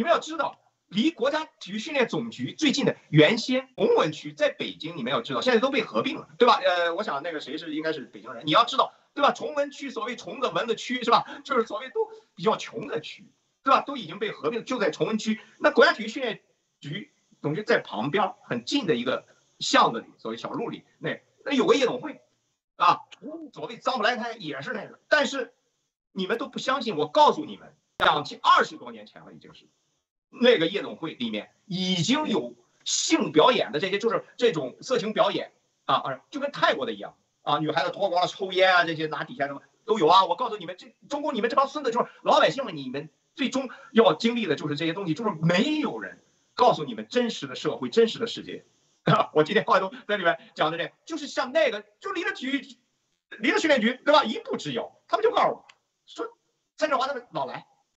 你们要知道，离国家体育训练总局最近的原先崇文区在北京，你们要知道，现在都被合并了，对吧？呃，我想那个谁是应该是北京人，你要知道，对吧？崇文区所谓崇的文的区是吧？就是所谓都比较穷的区，对吧？都已经被合并，就在崇文区。那国家体育训练局总局在旁边很近的一个巷子里，所谓小路里，那那有个夜总会，啊，所谓脏不来开也是那个，但是你们都不相信，我告诉你们，两千二十多年前了已经是。那个夜总会里面已经有性表演的这些，就是这种色情表演啊啊，就跟泰国的一样啊，女孩子脱光了抽烟啊，这些拿底下什么都有啊。我告诉你们，这中国你们这帮孙子就是老百姓们，你们最终要经历的就是这些东西，就是没有人告诉你们真实的社会、真实的世界。我今天话都在里面讲的这，就是像那个，就离着体育，离着训练局，对吧？一步之遥，他们就告诉我说，陈志华他们老来。